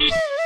you